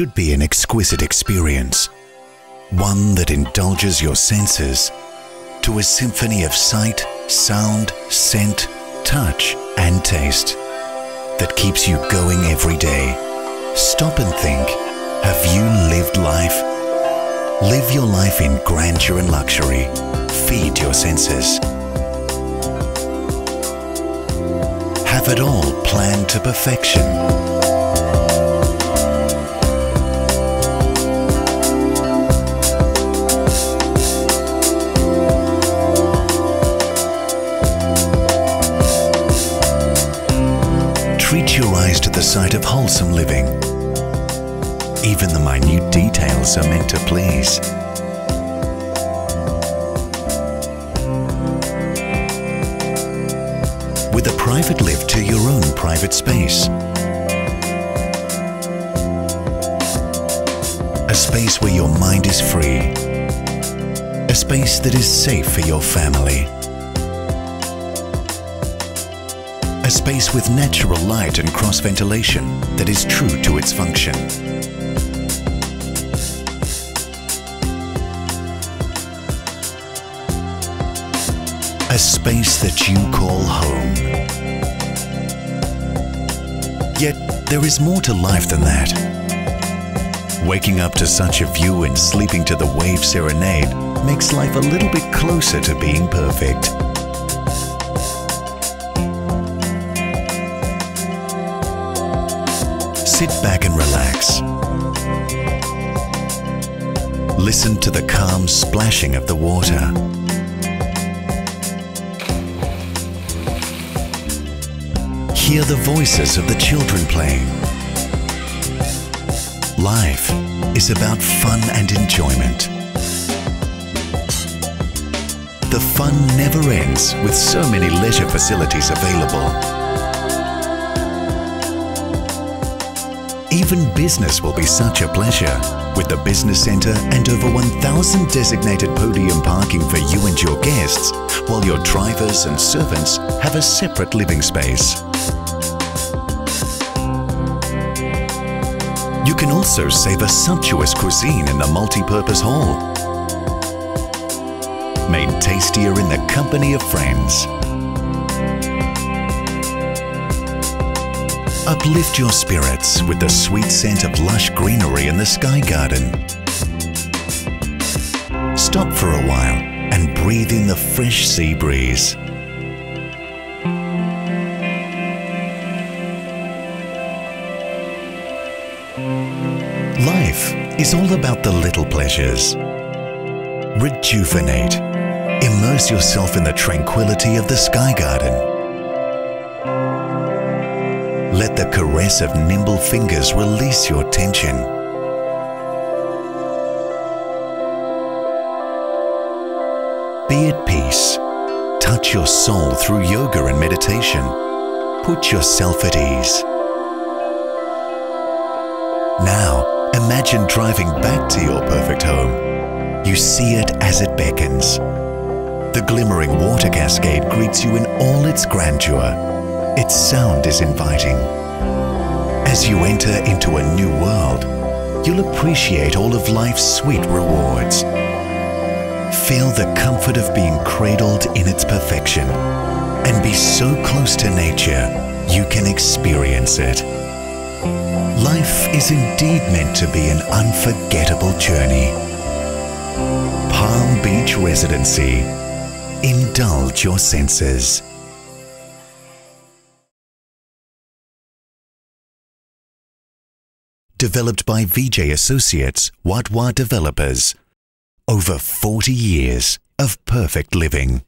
should be an exquisite experience, one that indulges your senses to a symphony of sight, sound, scent, touch and taste that keeps you going every day. Stop and think, have you lived life? Live your life in grandeur and luxury. Feed your senses. Have it all planned to perfection. The sight of wholesome living. Even the minute details are meant to please. With a private lift to your own private space. A space where your mind is free. A space that is safe for your family. A space with natural light and cross ventilation that is true to its function. A space that you call home. Yet there is more to life than that. Waking up to such a view and sleeping to the wave serenade makes life a little bit closer to being perfect. Sit back and relax. Listen to the calm splashing of the water. Hear the voices of the children playing. Life is about fun and enjoyment. The fun never ends with so many leisure facilities available. Even business will be such a pleasure with the business centre and over 1,000 designated podium parking for you and your guests, while your drivers and servants have a separate living space. You can also save a sumptuous cuisine in the multi-purpose hall. Made tastier in the company of friends. Uplift your spirits with the sweet scent of lush greenery in the Sky Garden. Stop for a while and breathe in the fresh sea breeze. Life is all about the little pleasures. Rejuvenate. Immerse yourself in the tranquility of the Sky Garden. Let the caress of nimble fingers release your tension. Be at peace. Touch your soul through yoga and meditation. Put yourself at ease. Now, imagine driving back to your perfect home. You see it as it beckons. The glimmering water cascade greets you in all its grandeur. Its sound is inviting. As you enter into a new world, you'll appreciate all of life's sweet rewards. Feel the comfort of being cradled in its perfection and be so close to nature you can experience it. Life is indeed meant to be an unforgettable journey. Palm Beach Residency. Indulge your senses. Developed by Vijay Associates, Wadhwa Developers. Over 40 years of perfect living.